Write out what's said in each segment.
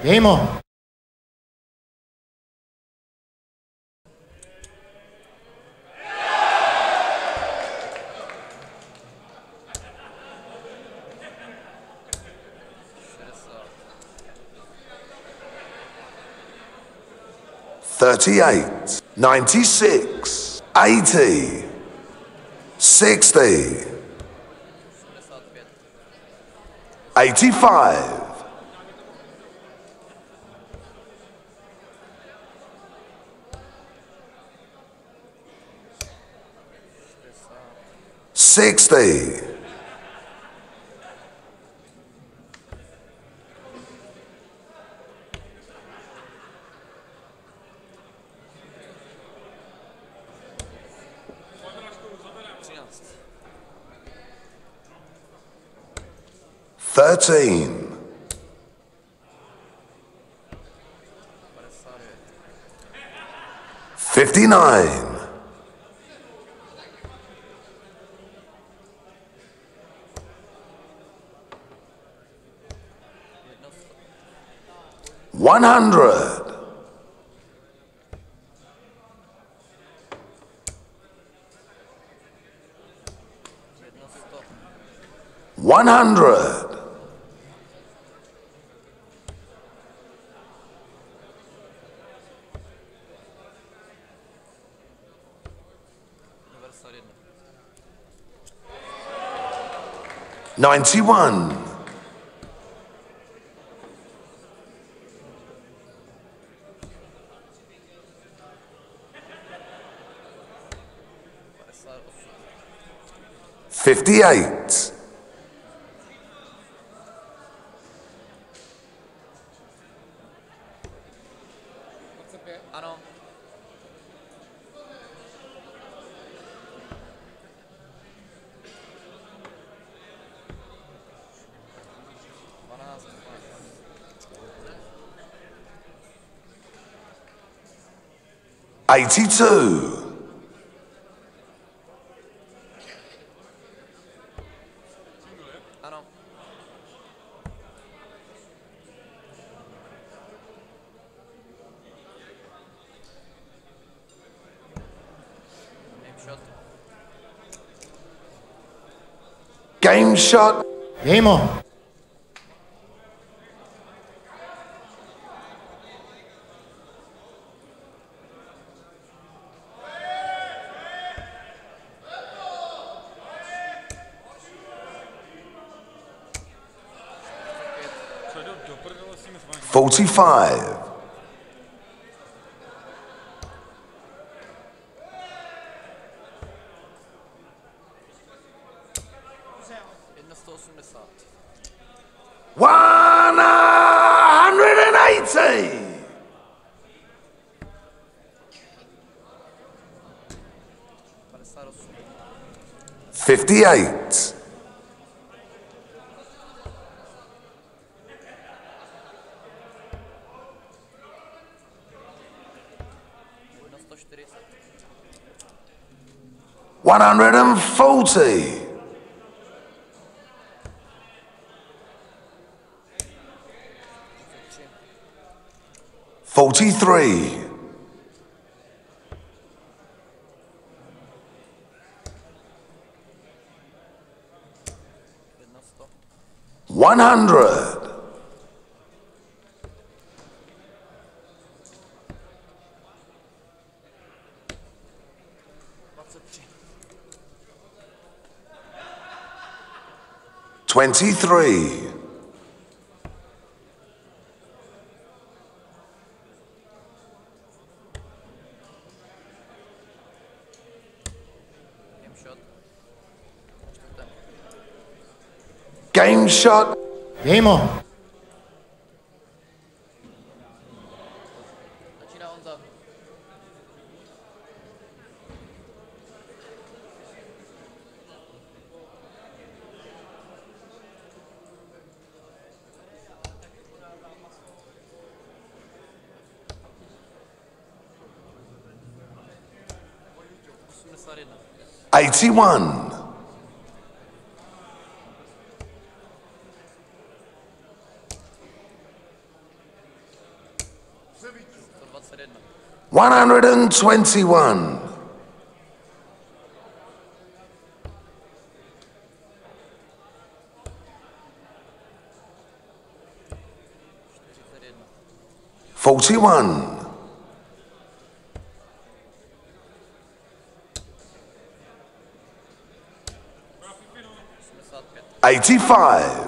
Game on. Thirty-eight, ninety-six, eighty, sixty, eighty-five, sixty, thirteen, fifty-nine, one hundred, one hundred, ninety-one, fifty-eight, Ano. Dvanáct, dvanáct. eighty-two, Ano. Game shot. game shot, Game on. forty-five, Jedna sto osmdesát. one hundred and eighty. Padesát osm. 58, Jedna 140, Tři. 100, 23, Game shot. Game shot, Game on. Začíná 121. Forty-one, 85. eighty-five,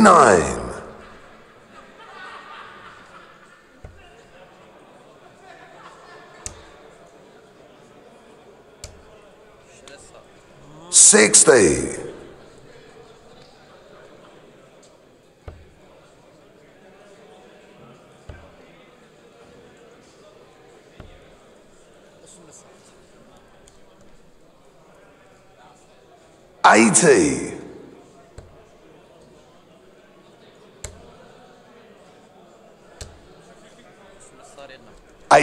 99. Sixty. Eighty.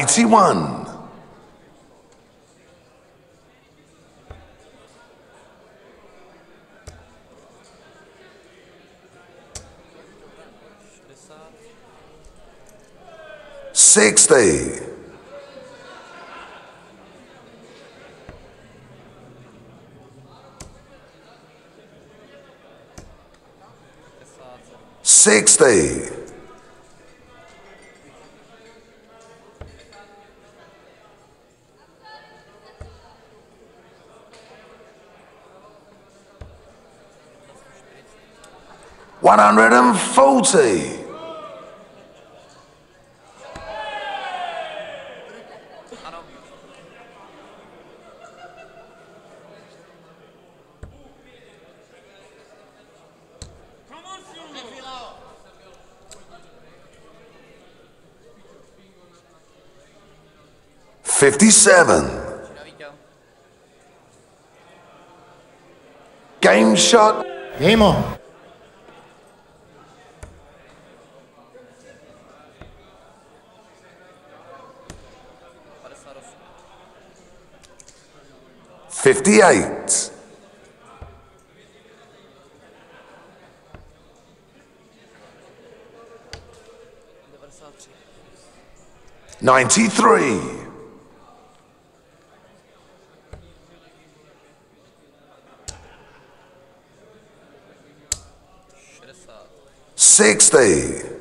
Eighty-one, 60. 60. sixty, 140, fifty-seven, game shot, Game on. 58. Ninety-three. Sixty.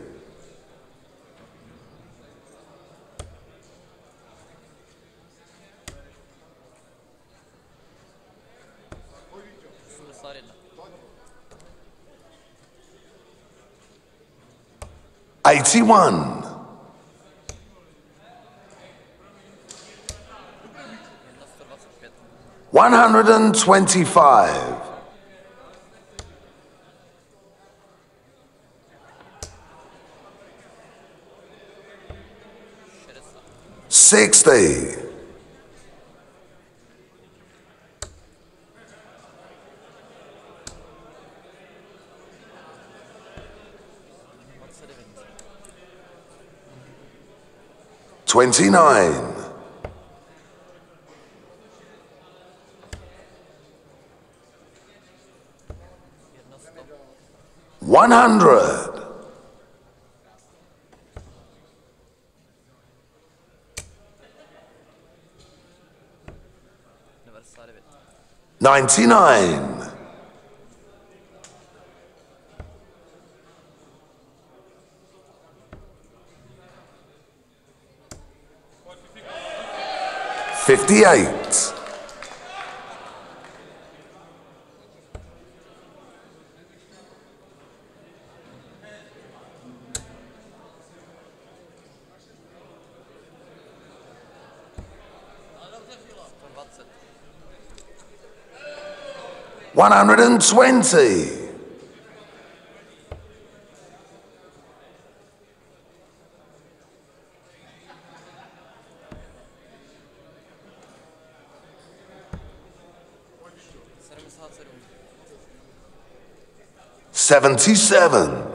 Dvacet pět. one hundred and twenty-five, sixty, Dvacet devět. twenty-nine, Jedna one hundred, ninety-nine, fifty-eight, one hundred and twenty, 77.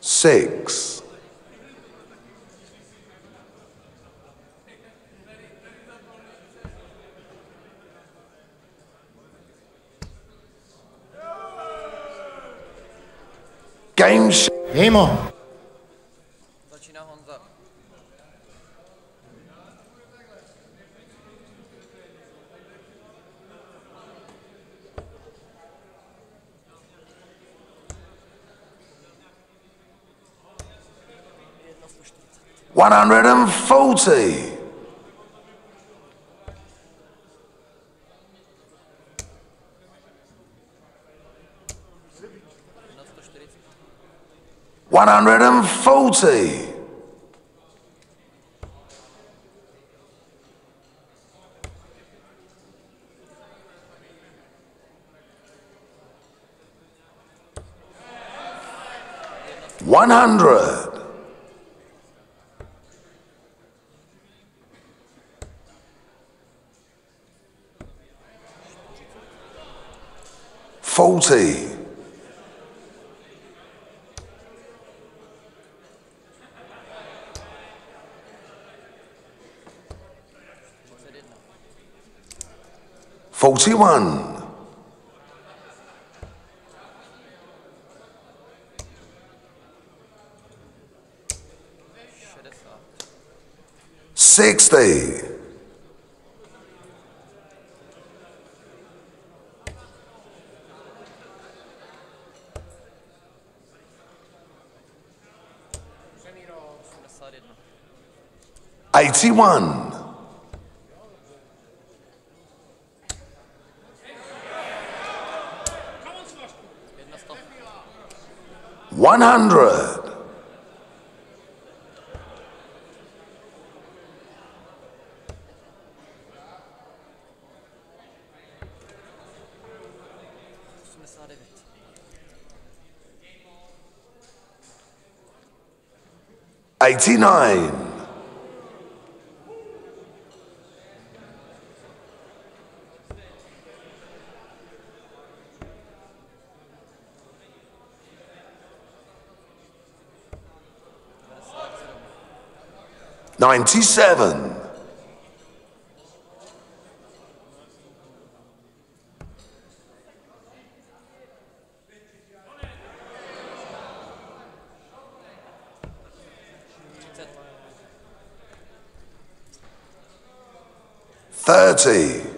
Six. Game. Game on. 140, Jedna sto čtyřicet. 140, one hundred, forty, forty-one, sixty, 21. One hundred. Eighty-nine. 97. Thirty.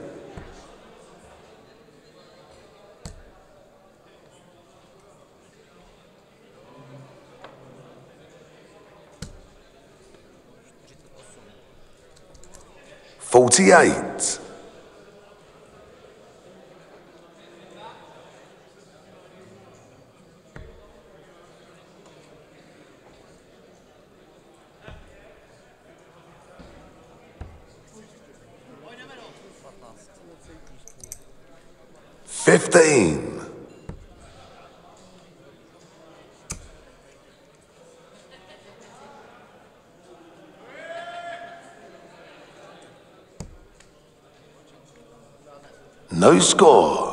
48. Fifteen. No score.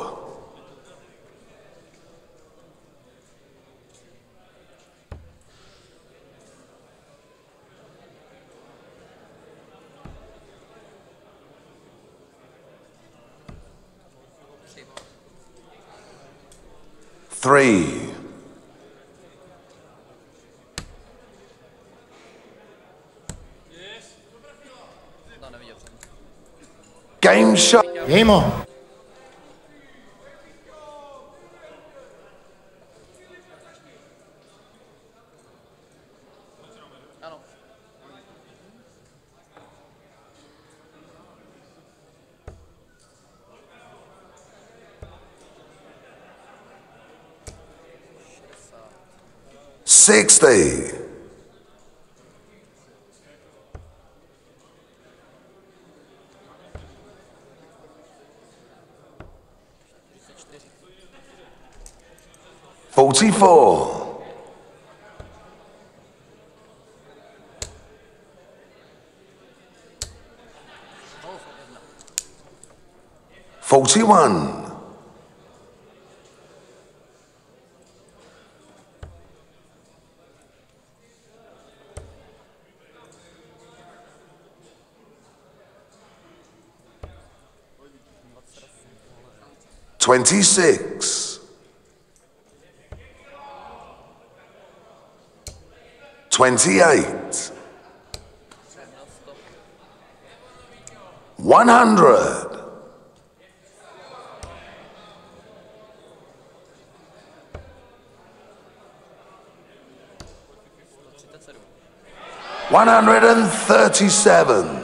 Three, game shot, ejmo, Ano. Třicet čtyři. forty-four, forty-one, 26. 28. 100. Třicet sedm. 137.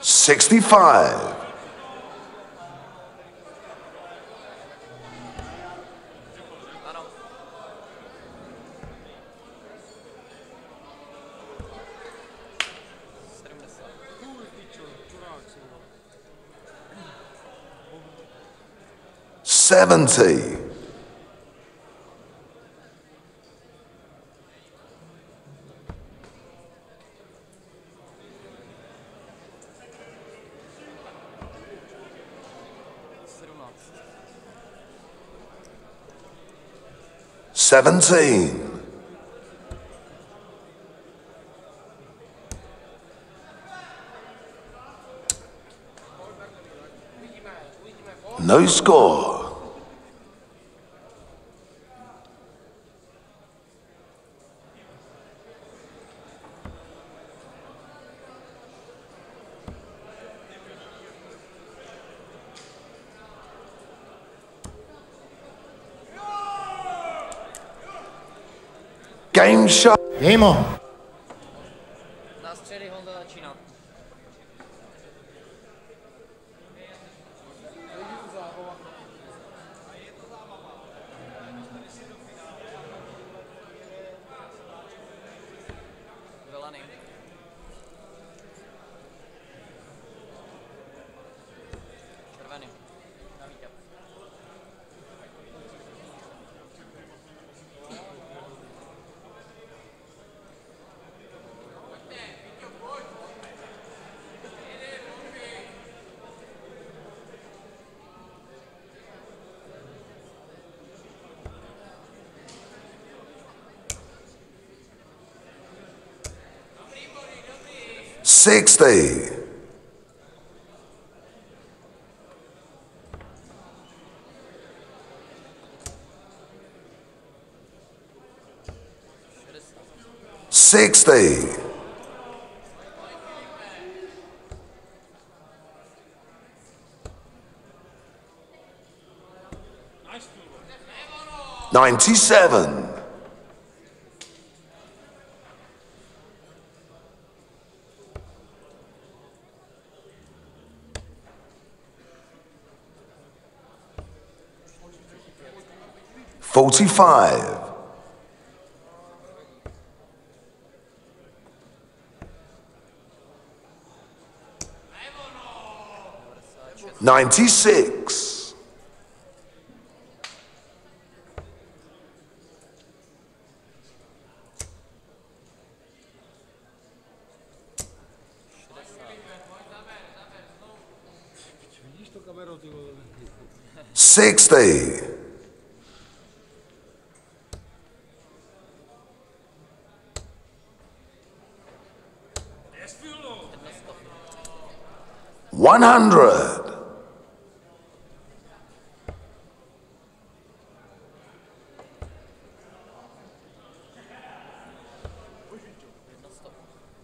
65. Seventy. 17. No score. Game shot. Game on. 60. Sixty. Ninety-seven. Forty-five. Ninety-six. Sixty. 100.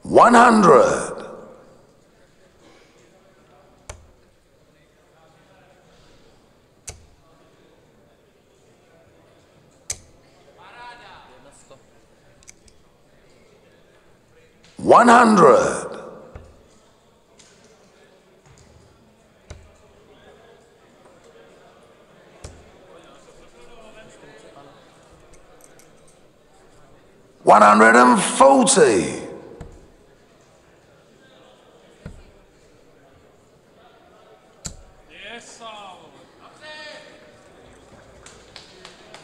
One hundred. One hundred. And forty.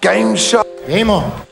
Game shot. Game on.